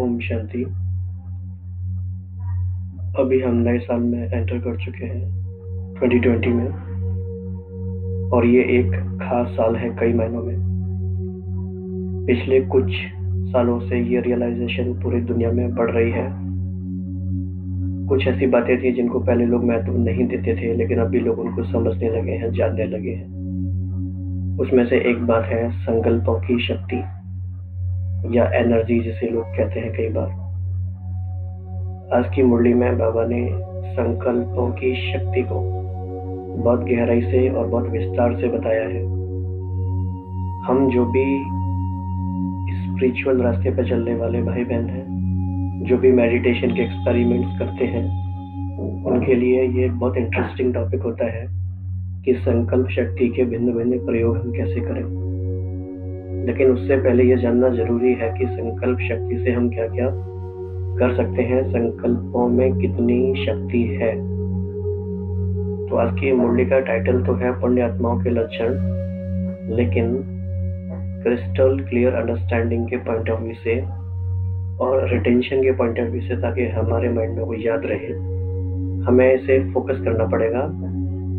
ओम शांति। अभी हम नए साल में एंटर कर चुके हैं 2020 में। और ये एक खास साल है कई महीनों में। पिछले कुछ सालों से ये रियलाइजेशन पूरी दुनिया में बढ़ रही है। कुछ ऐसी बातें थी जिनको पहले लोग महत्व नहीं देते थे, लेकिन अभी लोग उनको समझने लगे हैं, जानने लगे हैं। उसमें से एक बात है, संकल्पों की शक्ति। या एनर्जी जिसे लोग कहते हैं कई बार। आज की मुरली में बाबा ने संकल्पों की शक्ति को बहुत गहराई से और बहुत विस्तार से बताया है। हम जो भी स्पिरिचुअल रास्ते पर चलने वाले भाई बहन हैं, जो भी मेडिटेशन के एक्सपेरिमेंट्स करते हैं, उनके लिए ये बहुत इंटरेस्टिंग टॉपिक होता है कि संकल्प शक्ति के भिन्न भिन्न प्रयोग हम कैसे करें। लेकिन उससे पहले यह जानना ज़रूरी है कि संकल्प शक्ति से हम क्या क्या कर सकते हैं, संकल्पों में कितनी शक्ति है। तो आज की मुरली का टाइटल तो है पुण्य आत्माओं के लक्षण, लेकिन क्रिस्टल क्लियर अंडरस्टैंडिंग के पॉइंट ऑफ़ व्यू से और रिटेंशन के पॉइंट ऑफ़ व्यू से ताकि हमारे माइंड में वो याद रहे। हमें इसे फोकस करना पड़ेगा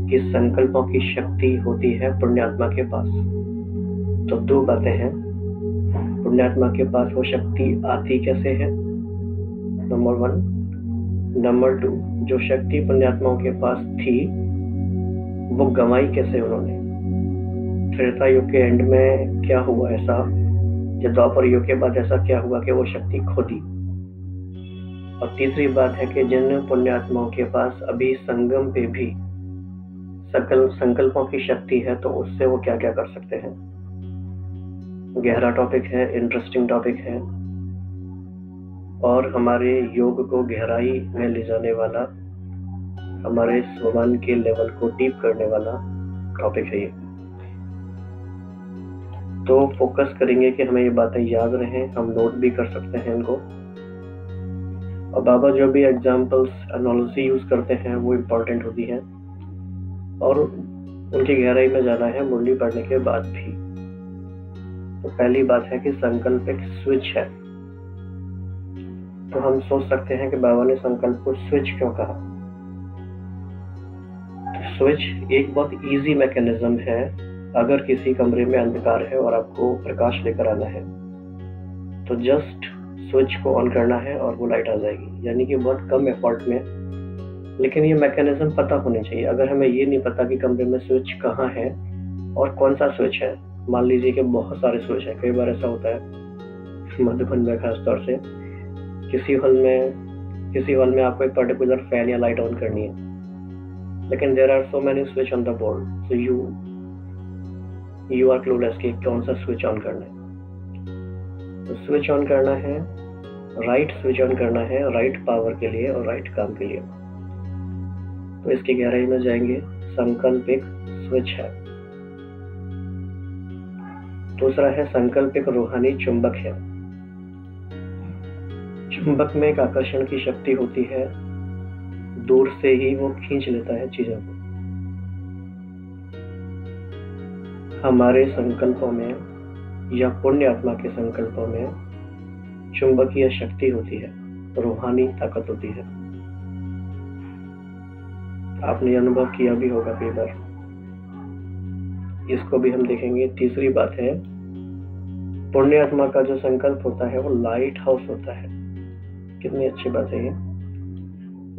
कि संकल्पों की शक्ति होती है पुण्यात्मा के पास। तो दो बातें हैं। पुण्यात्मा के पास वो शक्ति आती कैसे है? नंबर वन नंबर टू जो शक्ति पुण्यात्माओं के पास थी, वो गंवाई कैसे उन्होंने? त्रेता युग के एंड में क्या हुआ ऐसा? या द्वापर युग के बाद ऐसा क्या हुआ कि वो शक्ति खो दी और तीसरी बात है कि जिन पुण्यात्माओं के पास अभी संगम पे भी सकल संकल्पों की शक्ति है तो उससे वो क्या क्या कर सकते हैं? गहरा टॉपिक है इंटरेस्टिंग टॉपिक है, और हमारे योग को गहराई में ले जाने वाला, हमारे स्वमान के लेवल को डीप करने वाला टॉपिक है ये। तो फोकस करेंगे कि हमें ये बातें याद रहें, हम नोट भी कर सकते हैं इनको। और बाबा जो भी एग्जाम्पल्स एनोलॉजी यूज़ करते हैं, वो इम्पोर्टेंट होती है। और उनकी गहराई में जाना है मुरली पढ़ने के बाद भी। तो पहली बात है कि संकल्प एक स्विच है। तो हम सोच सकते हैं कि बाबा ने संकल्प को स्विच क्यों कहा? तो स्विच एक बहुत इजी मैकेनिज्म है, अगर किसी कमरे में अंधकार है और आपको प्रकाश लेकर आना है। तो जस्ट स्विच को ऑन करना है और वो लाइट आ जाएगी। यानी कि बहुत कम एफर्ट में लेकिन ये मैकेनिज्म पता होनी चाहिए। अगर हमें ये नहीं पता कि कमरे में स्विच कहाँ है और कौन सा स्विच है, मान लीजिए कि बहुत सारे स्विच है। कई बार ऐसा होता है, मधुबन में खास तौर से, किसी हॉल में, किसी हॉल में आपको एक पर्टिकुलर फ़ैन या लाइट ऑन करनी है। लेकिन there are so many switch on the board so you you are clueless कि कौन सा स्विच ऑन करना है। तो स्विच ऑन करना है राइट स्विच ऑन करना है राइट पावर के लिए और राइट काम के लिए। तो इसकी गहराई में जाएँगे। संकल्पिक स्विच है। दूसरा है संकल्पिक रूहानी चुंबक है। चुंबक में एक आकर्षण की शक्ति होती है। दूर से ही वो खींच लेता है चीज़ों को। हमारे संकल्पों में या पुण्य आत्मा के संकल्पों में चुंबकीय शक्ति होती है। रूहानी ताकत होती है। आपने अनुभव किया भी होगा कई बार। इसको भी हम देखेंगे। तीसरी बात है पुण्य आत्मा का जो संकल्प होता है, वो लाइट हाउस होता है। कितनी अच्छी बात है ये।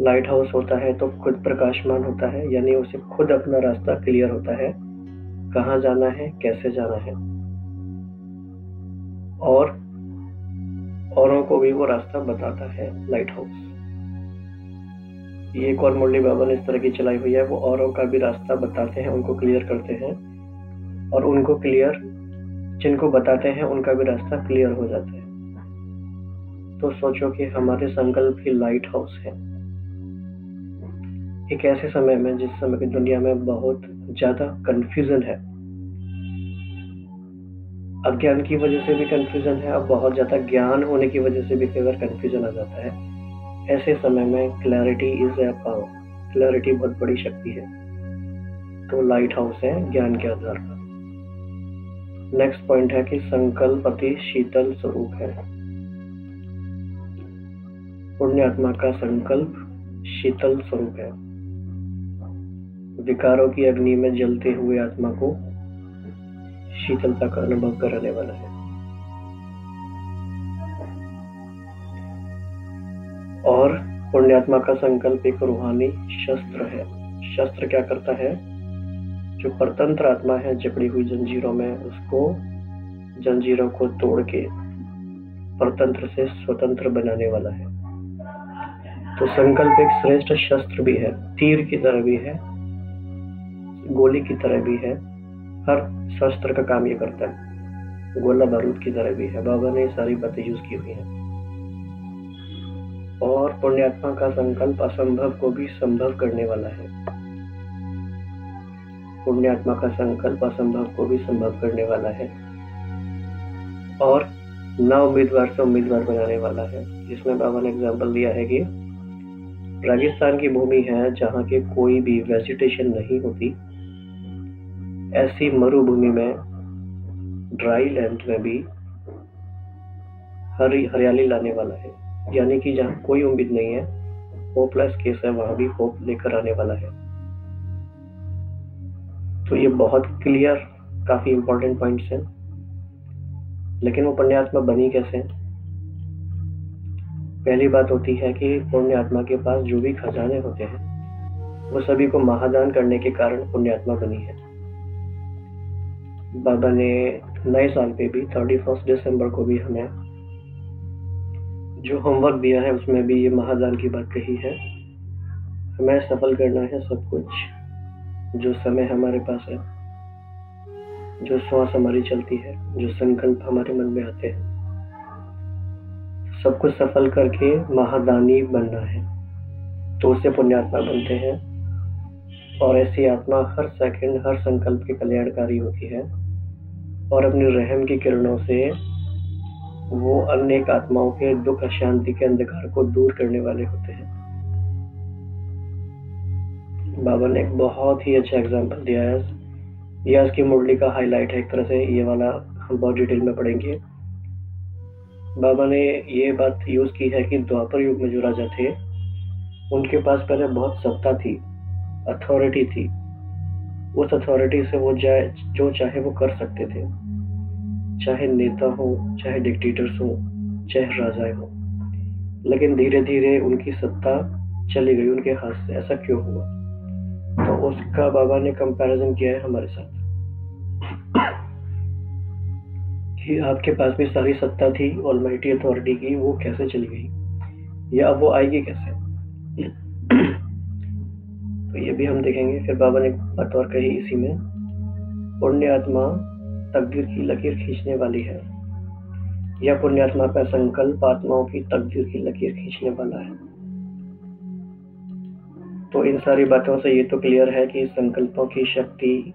लाइट हाउस होता है तो खुद प्रकाशमान होता है, यानी उसे खुद अपना रास्ता क्लियर होता है। कहाँ जाना है, कैसे जाना है। और औरों को भी वो रास्ता बताता है लाइट हाउस एक और मुरली बाबा ने इस तरह की चलाई हुई है, वो औरों का भी रास्ता बताते हैं, उनको क्लियर करते हैं। और उनको क्लियर जिनको बताते हैं, उनका भी रास्ता क्लियर हो जाता है। तो सोचो कि हमारे संकल्प ही लाइट हाउस है। एक ऐसे समय में, जिस समय की दुनिया में बहुत ज़्यादा कंफ्यूजन है। अज्ञान की वजह से भी कंफ्यूजन है, और बहुत ज़्यादा ज्ञान होने की वजह से भी कई बार कंफ्यूजन आ जाता है। ऐसे समय में clarity is a power clarity बहुत बड़ी शक्ति है। तो लाइट हाउस है ज्ञान के आधार पर। नेक्स्ट पॉइंट है कि संकल्प अति शीतल स्वरूप है। पुण्यात्मा का संकल्प शीतल स्वरूप है। विकारों की अग्नि में जलते हुए आत्मा को शीतलता का अनुभव कराने वाला है। और पुण्यात्मा का संकल्प एक रूहानी शस्त्र है। शस्त्र क्या करता है? जो परतंत्र आत्मा है, जकड़ी हुई जंजीरों में, उसको जंजीरों को तोड़ के परतंत्र से स्वतंत्र बनाने वाला है। तो संकल्प एक श्रेष्ठ शस्त्र भी है। तीर की तरह भी है, गोली की तरह भी है, हर शस्त्र का काम ये करता है। गोला बारूद की तरह भी है। बाबा ने सारी बातें यूज़ की हुई हैं। और पुण्यात्मा का संकल्प असंभव को भी संभव करने वाला है। पुण्यात्मा का संकल्प असंभव को भी संभव करने वाला है। और न उम्मीदवार से उम्मीदवार बनाने वाला है। जिसमें बाबा ने एग्ज़ाम्पल दिया है कि राजस्थान की भूमि है जहाँ के कोई भी वेजिटेशन नहीं होती। ऐसी मरुभूमि में ड्राई लैंड में भी हरी हरियाली लाने वाला है। यानी कि जहाँ कोई उम्मीद नहीं है होपलेस केस है, वहाँ भी होप लेकर आने वाला है। तो ये बहुत क्लियर काफ़ी इंपॉर्टेंट पॉइंट्स हैं। लेकिन वो पुण्यात्मा बनी कैसे? पहली बात होती है कि पुण्य आत्मा के पास जो भी खजाने होते हैं, वो सभी को महादान करने के कारण पुण्यात्मा बनी है। बाबा ने नए साल पे भी थर्टी फ़र्स्ट दिसंबर को भी हमें जो होमवर्क दिया है, उसमें भी ये महादान की बात कही है। हमें सफल करना है सब कुछ, जो समय हमारे पास है, जो श्वास हमारी चलती है, जो संकल्प हमारे मन में आते हैं। सब कुछ सफल करके महादानी बनना है। तो उससे पुण्यात्मा बनते हैं। और ऐसी आत्मा हर सेकंड हर संकल्प की कल्याणकारी होती है। और अपनी रहम की किरणों से वो अनेक आत्माओं के दुख, अशांति के अंधकार को दूर करने वाले होते हैं। बाबा ने एक बहुत ही अच्छा एग्ज़ाम्पल दिया है। यह आज की मुरली का हाईलाइट है, एक तरह से ये वाला हम बहुत डिटेल में पढ़ेंगे। बाबा ने ये बात यूज़ की है कि द्वापर युग में जो राजा थे, उनके पास पहले बहुत सत्ता थी अथॉरिटी थी। उस अथॉरिटी से वो जाए, जो चाहे वो कर सकते थे। चाहे नेता हो, चाहे डिक्टेटर्स हो, चाहे राजाए हो। लेकिन धीरे धीरे उनकी सत्ता चली गई, उनके हाथ से। ऐसा क्यों हुआ? तो उसका बाबा ने कंपैरिजन किया है हमारे साथ। कि आपके पास भी सारी सत्ता थी ऑलमाइटी अथॉरिटी की, वो कैसे चली गई? या अब वो आएगी कैसे? तो ये भी हम देखेंगे। फिर बाबा ने बात और कही इसी में। पुण्य आत्मा तकदीर की लकीर खींचने वाली है। या पुण्यात्मा का संकल्प आत्माओं की तकदीर की लकीर खींचने वाला है। तो इन सारी बातों से ये तो क्लियर है कि संकल्पों की शक्ति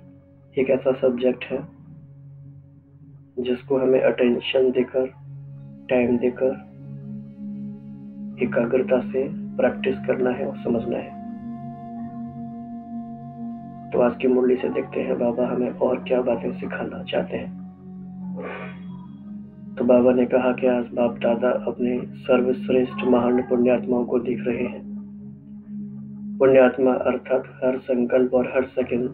एक ऐसा सब्जेक्ट है, जिसको हमें अटेंशन देकर टाइम देकर, एकाग्रता से प्रैक्टिस करना है और समझना है। तो आज की मुरली से देखते हैं, बाबा हमें और क्या बातें सिखाना चाहते हैं। तो बाबा ने कहा कि आज बाप दादा अपने सर्वश्रेष्ठ महान पुण्यात्माओं को देख रहे हैं। पुण्यात्मा अर्थात हर संकल्प और हर सेकंड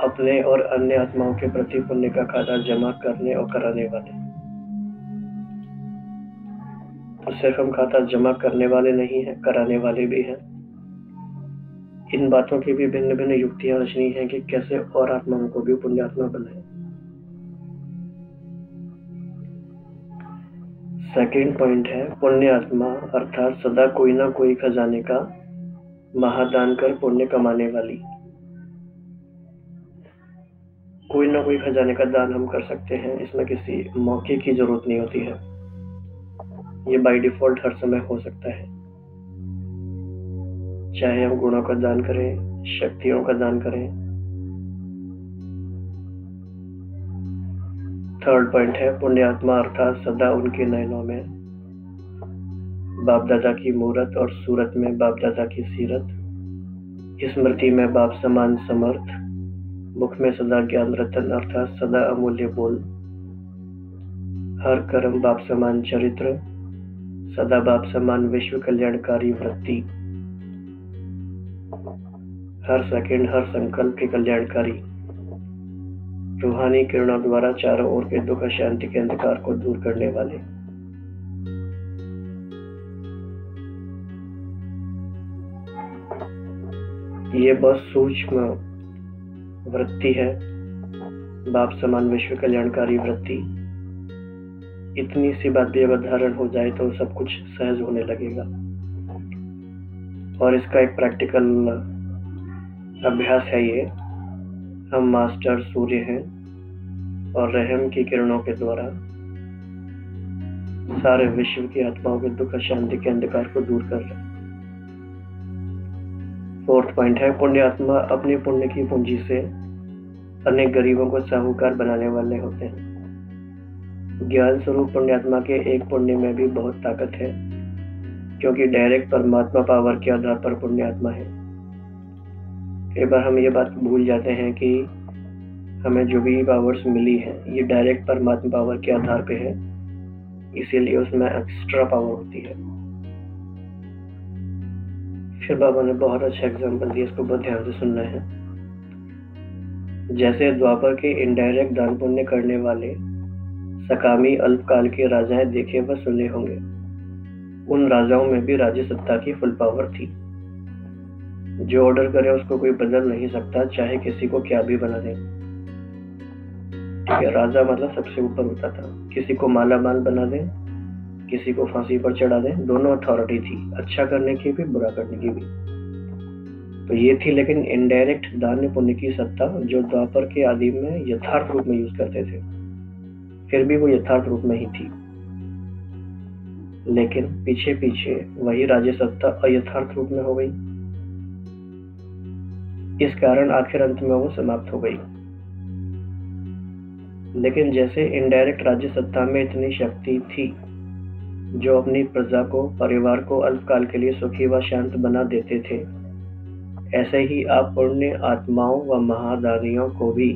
अपने और अन्य आत्माओं के प्रति पुण्य का खाता जमा करने और कराने वाले। तो सिर्फ़ हम खाता जमा करने वाले नहीं हैं, कराने वाले भी हैं। इन बातों की भी भिन्न भिन्न युक्तियाँ रचनी है कि कैसे और आत्माओं को भी पुण्यात्मा बनाए। सेकेंड पॉइंट है पुण्य आत्मा अर्थात सदा कोई ना कोई खजाने का महादान कर पुण्य कमाने वाली। कोई ना कोई खजाने का दान हम कर सकते हैं, इसमें किसी मौके की ज़रूरत नहीं होती है। ये बाय डिफ़ॉल्ट हर समय हो सकता है। चाहे हम गुणों का दान करें, शक्तियों का दान करें। थर्ड पॉइंट है, पुण्यात्मा अर्थात सदा उनके नयनों में। बाप दादा की मूरत और सूरत में बाप दादा की सीरत। स्मृति में बाप समान समर्थ। मुख में सदा ज्ञान रतन अर्थात सदा अमूल्य बोल। हर कर्म बाप समान चरित्र। सदा बाप समान विश्व कल्याणकारी वृत्ति। हर सेकंड, हर संकल्प के कल्याणकारी। रूहानी किरणों द्वारा चारों ओर के दुख शांति के अंधकार को दूर करने वाले। ये बहुत सूक्ष्म वृत्ति है। बाप समान विश्व कल्याणकारी वृत्ति। इतनी सी बात भी अगर धारण हो जाए तो सब कुछ सहज होने लगेगा। और इसका एक प्रैक्टिकल अभ्यास है ये। हम मास्टर सूर्य हैं और रहम की किरणों के द्वारा सारे विश्व की आत्माओं के दुख शांति के अंधकार को दूर कर रहे फोर्थ पॉइंट है पुण्य आत्मा अपने पुण्य की पूंजी से अनेक गरीबों को साहूकार बनाने वाले होते हैं। ज्ञान स्वरूप पुण्यात्मा के एक पुण्य में भी बहुत ताकत है, क्योंकि डायरेक्ट परमात्मा पावर के आधार पर पुण्यात्मा है। कई बार हम ये बात भूल जाते हैं कि हमें जो भी पावर्स मिली है, ये डायरेक्ट परमात्मा पावर के आधार पे है। इसीलिए उसमें एक्स्ट्रा पावर होती है। फिर बाबा ने बहुत अच्छा एग्ज़ाम्पल दिया इसको बहुत ध्यान से सुनना है। जैसे द्वापर के इनडायरेक्ट दान पुण्य करने वाले सकामी अल्पकाल के राजाएँ देखे व सुने होंगे। उन राजाओं में भी राज्य सत्ता की फुल पावर थी। जो ऑर्डर करे उसको कोई बदल नहीं सकता, चाहे किसी को क्या भी बना दे। ठीक है, राजा मतलब सबसे ऊपर होता था। किसी को माला माल बना दे, किसी को फांसी पर चढ़ा दे, दोनों अथॉरिटी थी। अच्छा करने की भी, बुरा करने की भी। तो ये थी लेकिन इनडायरेक्ट दान्य पुण्य की सत्ता जो द्वापर के आदि में यथार्थ रूप में यूज़ करते थे। फिर भी वो यथार्थ रूप में ही थी। लेकिन पीछे पीछे वही राज्य सत्ता अयथार्थ रूप में हो गई। इस कारण आखिर अंत में वो समाप्त हो गई। लेकिन जैसे इनडायरेक्ट राज्य सत्ता में इतनी शक्ति थी, जो अपनी प्रजा को, परिवार को अल्पकाल के लिए सुखी व शांत बना देते थे, ऐसे ही आप पुण्य आत्माओं व महादानियों को भी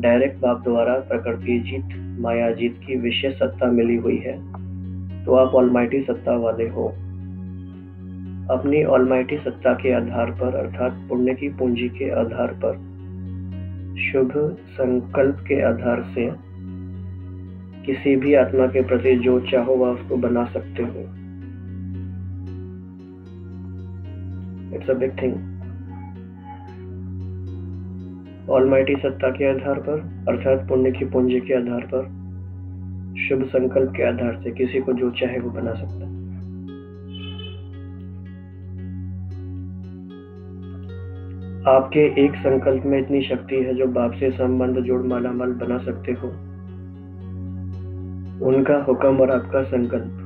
डायरेक्ट बाप द्वारा प्रकृति जीत, माया जीत की विशेष सत्ता मिली हुई है तो आप ऑलमाइटी सत्ता वाले हो। अपनी ऑलमाइटी सत्ता के आधार पर, अर्थात पुण्य की पूंजी के आधार पर, शुभ संकल्प के आधार से किसी भी आत्मा के प्रति जो चाहो वह उसको बना सकते हो। It's a big thing almighty सत्ता के आधार पर, अर्थात पुण्य की पूंजी के आधार पर, शुभ संकल्प के आधार से किसी को जो चाहे वो बना सकता है। आपके एक संकल्प में इतनी शक्ति है जो बाप से संबंध, जोड़ माला माल बना सकते हो। उनका हुक्म और आपका संकल्प।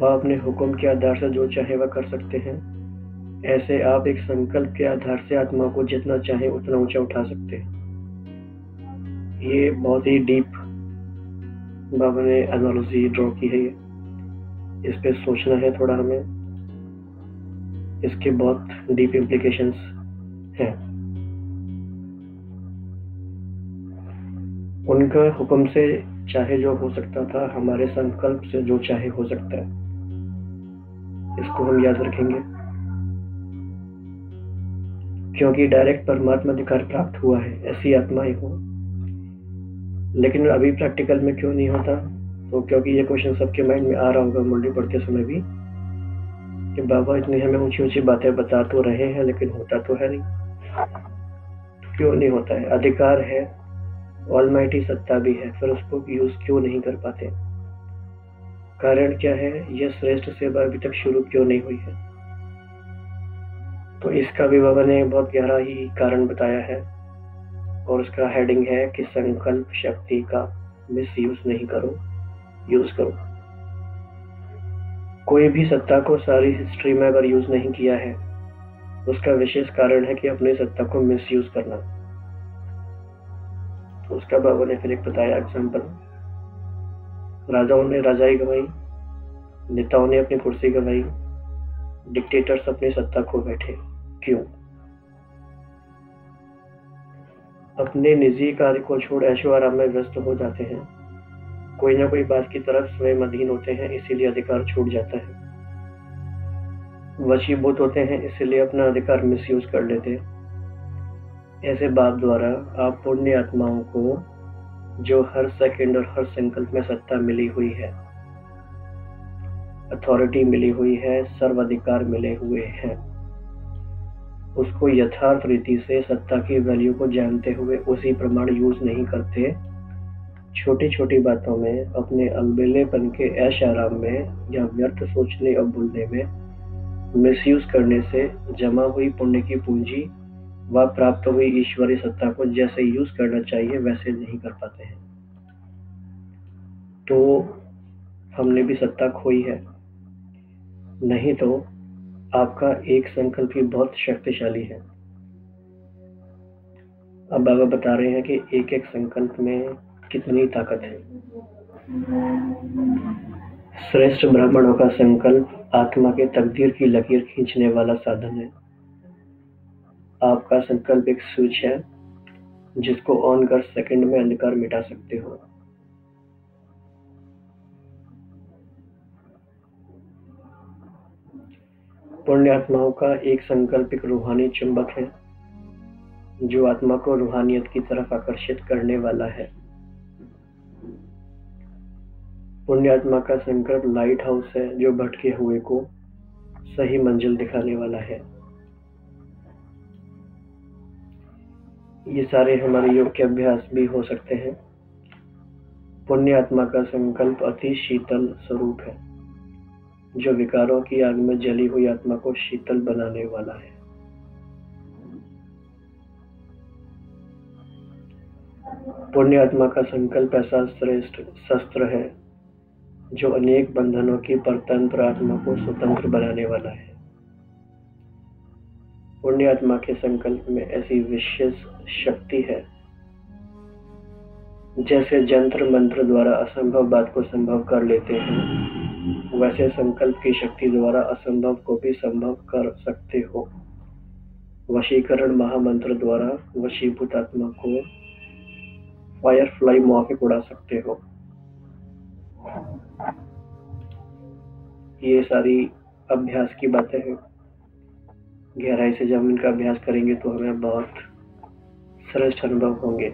वह अपने हुक्म के आधार से जो चाहे वह कर सकते हैं। ऐसे आप एक संकल्प के आधार से आत्मा को जितना चाहे उतना ऊँचा उठा सकते हैं। ये बहुत ही डीप बाबा ने एनोलॉजी ड्रॉ की है ये। इस पे सोचना है थोड़ा हमें। इसके बहुत डीप इम्प्लीकेशंस हैं। उनका हुक्म से चाहे जो हो सकता था, हमारे संकल्प से जो चाहे हो सकता है। इसको हम याद रखेंगे। क्योंकि डायरेक्ट परमात्मा अधिकार प्राप्त हुआ है, ऐसी आत्मा ही हो। लेकिन अभी प्रैक्टिकल में क्यों नहीं होता? तो क्योंकि ये क्वेश्चन सबके माइंड में आ रहा होगा मुरली पढ़ते समय भी। कि बाबा इतनी हमें ऊँची ऊँची बातें बता तो रहे हैं, लेकिन होता तो है नहीं। क्यों नहीं होता है? अधिकार है ऑलमाइटी सत्ता भी है, फिर उसको यूज़ क्यों नहीं कर पाते? कारण क्या है? यह श्रेष्ठ सेवा अभी तक शुरू क्यों नहीं हुई है? तो इसका भी बाबा ने बहुत गहरा ही कारण बताया है, और उसका हेडिंग है कि संकल्प शक्ति का मिस यूज़ नहीं करो यूज़ करो। कोई भी सत्ता को सारी हिस्ट्री में अगर यूज़ नहीं किया है, उसका विशेष कारण है कि अपनी सत्ता को मिस यूज़ करना। तो उसका बाबा ने फिर एक बताया एग्ज़ाम्पल राजाओं ने राजाई गवाई, नेताओं ने अपनी कुर्सी गवाई डिक्टेटर्स अपनी सत्ता खो बैठे। क्यों? अपने निजी कार्य को छोड़ ऐशो आराम में व्यस्त हो जाते हैं। कोई ना कोई बात की तरफ़ स्वयं अधीन होते हैं, इसीलिए अधिकार छूट जाता है। वशीभूत होते हैं, इसीलिए अपना अधिकार मिसयूज कर लेते हैं। ऐसे बाप द्वारा आप पुण्य आत्माओं को, जो हर सेकंड और हर संकल्प में सत्ता मिली हुई है अथॉरिटी मिली हुई है, सर्वाधिकार मिले हुए हैं, उसको यथार्थ रीति से सत्ता की वैल्यू को जानते हुए उसी प्रमाण यूज़ नहीं करते छोटी छोटी बातों में, अपने अलबेलेपन के ऐश आराम में या व्यर्थ सोचने और भूलने में मिसयूज करने से जमा हुई पुण्य की पूंजी व प्राप्त हुई ईश्वरीय सत्ता को जैसे यूज़ करना चाहिए, वैसे नहीं कर पाते हैं। तो हमने भी सत्ता खोई है। नहीं तो आपका एक संकल्प ही बहुत शक्तिशाली है। अब बाबा बता रहे हैं कि एक एक संकल्प में कितनी ताकत है? श्रेष्ठ ब्राह्मणों का संकल्प आत्मा के तकदीर की लकीर खींचने वाला साधन है। आपका संकल्प एक स्विच है, जिसको ऑन कर सेकंड में अंधकार मिटा सकते हो। पुण्य आत्माओं का एक संकल्प एक रूहानी चुंबक है, जो आत्मा को रूहानियत की तरफ़ आकर्षित करने वाला है। पुण्यात्मा का संकल्प लाइट हाउस है, जो भटके हुए को सही मंजिल दिखाने वाला है। ये सारे हमारे योग के अभ्यास भी हो सकते हैं। पुण्य आत्मा का संकल्प अति शीतल स्वरूप है, जो विकारों की आग में जली हुई आत्मा को शीतल बनाने वाला है। पुण्य आत्मा का संकल्प ऐसा श्रेष्ठ शस्त्र है जो अनेक बंधनों की परतंत्र आत्मा को स्वतंत्र बनाने वाला है। पुण्य आत्मा के संकल्प में ऐसी विशेष शक्ति है, जैसे जंत्र मंत्र द्वारा असंभव बात को संभव कर लेते हैं, वैसे संकल्प की शक्ति द्वारा असंभव को भी संभव कर सकते हो। वशीकरण महामंत्र द्वारा वशीभूत आत्मा को फायर फ्लाई मुआफिक उड़ा सकते हो। ये सारी अभ्यास की बातें हैं। गहराई से जब इनका अभ्यास करेंगे तो हमें बहुत श्रेष्ठ अनुभव होंगे।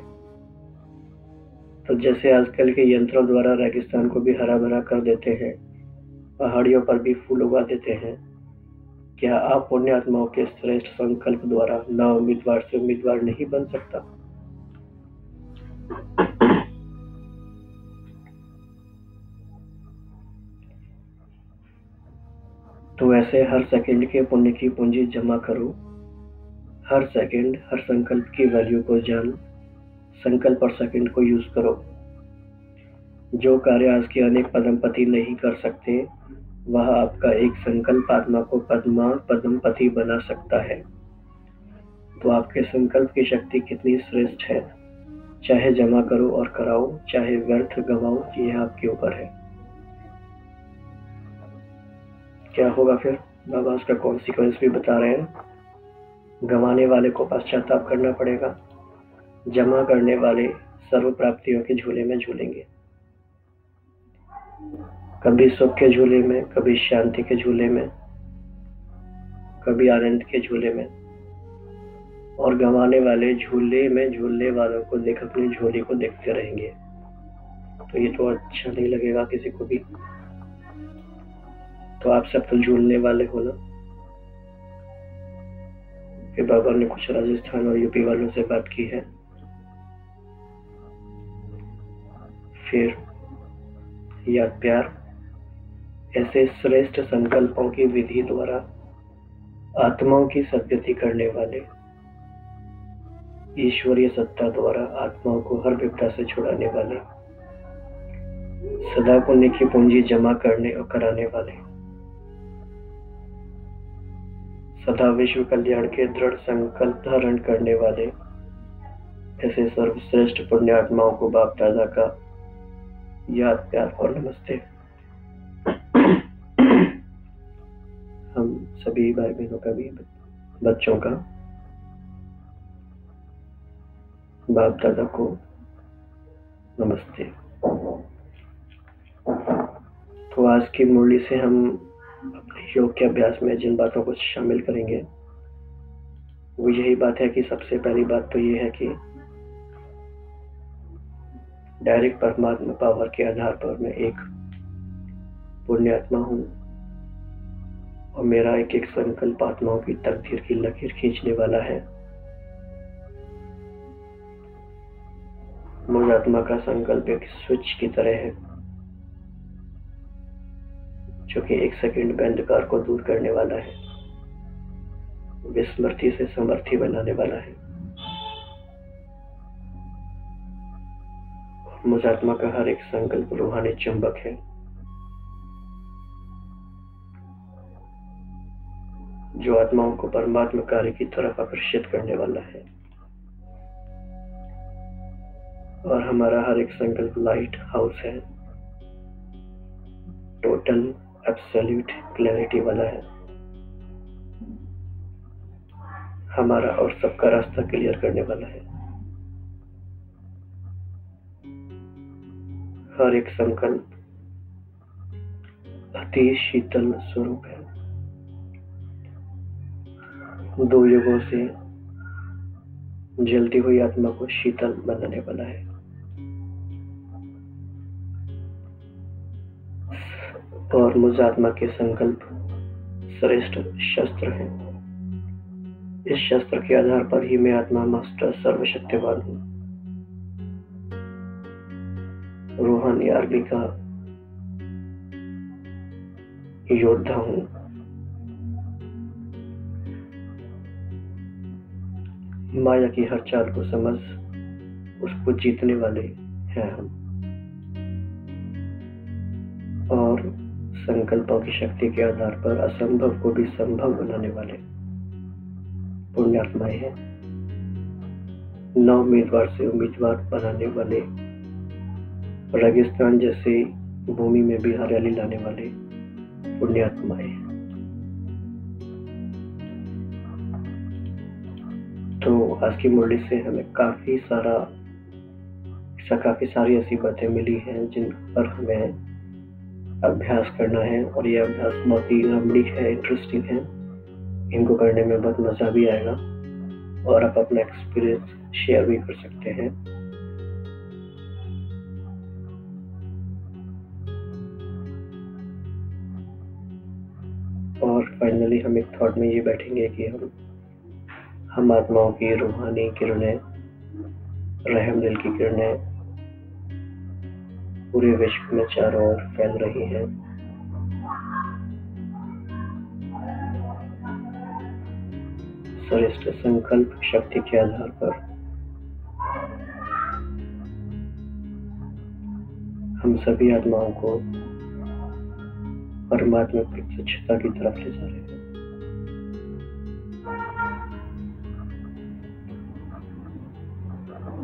तो जैसे आजकल के यंत्रों द्वारा रेगिस्तान को भी हरा भरा कर देते हैं, पहाड़ियों पर भी फूल उगा देते हैं, क्या आप पुण्य आत्माओं के श्रेष्ठ संकल्प द्वारा न उम्मीदवार से उम्मीदवार नहीं बन सकता? ऐसे हर सेकंड के पुण्य की पूंजी जमा करो। हर सेकंड हर संकल्प की वैल्यू को जान। संकल्प और सेकंड को यूज़ करो। जो कार्य आज के अनेक पदमपति नहीं कर सकते, वह आपका एक संकल्प आत्मा को पद्मा पद्मपति बना सकता है। तो आपके संकल्प की शक्ति कितनी श्रेष्ठ है? चाहे जमा करो और कराओ, चाहे व्यर्थ गवाओ, यह आपके ऊपर है। क्या होगा फिर? बाबा उसका कॉन्सिक्वेंस भी बता रहे हैं। गंवाने वाले को पश्चाताप करना पड़ेगा। जमा करने वाले सर्व प्राप्तियों के झूले में झूलेंगे। कभी सुख के झूले में, कभी शांति के झूले में, कभी आनंद के झूले में। और गंवाने वाले झूले में झूलने वालों को देख, अपनी झोली को देखते रहेंगे। तो ये तो अच्छा नहीं लगेगा किसी को भी। तो आप सब तो झूलने वाले हो ना? फिर बाबा ने कुछ राजस्थान और यूपी वालों से बात की है। फिर याद प्यार, ऐसे श्रेष्ठ संकल्पों की विधि द्वारा आत्माओं की सद्गति करने वाले, ईश्वरीय सत्ता द्वारा आत्माओं को हर विपदा से छुड़ाने वाले, सदा पुण्य की पूंजी जमा करने और कराने वाले। सदा विश्व कल्याण के दृढ़ संकल्प धारण करने वाले ऐसे सर्वश्रेष्ठ पुण्य आत्माओं को बाप दादा का याद, प्यार और नमस्ते। हम सभी भाई बहनों का भी, बच्चों का बाप दादा को नमस्ते। तो आज की मुरली से हम योग के अभ्यास में जिन बातों को शामिल करेंगे, वो यही बात है कि सबसे पहली बात तो ये है कि डायरेक्ट परमात्मा पावर के आधार पर मैं एक पुण्यात्मा हूँ और मेरा एक एक संकल्प आत्माओं की तकदीर की लकीर खींचने वाला है। मुझ आत्मा का संकल्प एक स्विच की तरह है। जो कि एक सेकंड में अंधकार को दूर करने वाला है, विस्मृति से समर्थी बनाने वाला है। मुझ आत्मा का हर एक संकल्प रूहानी चुंबक है। जो आत्माओं को परमात्मा कार्य की तरफ़ आकर्षित करने वाला है। और हमारा हर एक संकल्प लाइट हाउस है। टोटल एब्सोल्यूट क्लैरिटी वाला है। हमारा और सबका रास्ता क्लियर करने वाला है। हर एक संकल्प अति शीतल स्वरूप है। दो युगों से जलती हुई आत्मा को शीतल बनाने वाला है। और आत्मा के संकल्प श्रेष्ठ शस्त्र हैं। इस शस्त्र के आधार पर ही मैं आत्मा मास्टर सर्वशक्तिवान हूँ। रूहानी आर्मी का योद्धा हूँ। माया की हर चाल को समझ, उसको जीतने वाले हैं हम। संकल्पों की शक्ति के आधार पर असंभव को भी संभव बनाने वाले पुण्यात्माएँ हैं। नौ उम्मीदवार से उम्मीदवार बनाने वाले, रेगिस्तान जैसे भूमि में भी हरियाली लाने वाले पुण्यात्माएँ हैं। तो आज की मुरली से हमें काफ़ी सारा काफ़ी सारी ऐसी बातें मिली हैं जिन पर हमें अभ्यास करना है और ये अभ्यास बहुत ही रमणीक है इंटरेस्टिंग है। इनको करने में बहुत मज़ा भी आएगा और आप अपना एक्सपीरियंस शेयर भी कर सकते हैं। और फाइनली हम एक थॉट में ये बैठेंगे कि हम हम आत्माओं की रूहानी किरणें, रहम दिल की किरणें पूरे विश्व में चारों ओर फैल रही है। श्रेष्ठ संकल्प शक्ति के आधार पर हम सभी आत्माओं को परमात्मा प्रत्यक्षता की तरफ़ ले जा रहे हैं।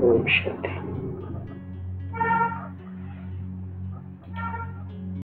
ओम शांति।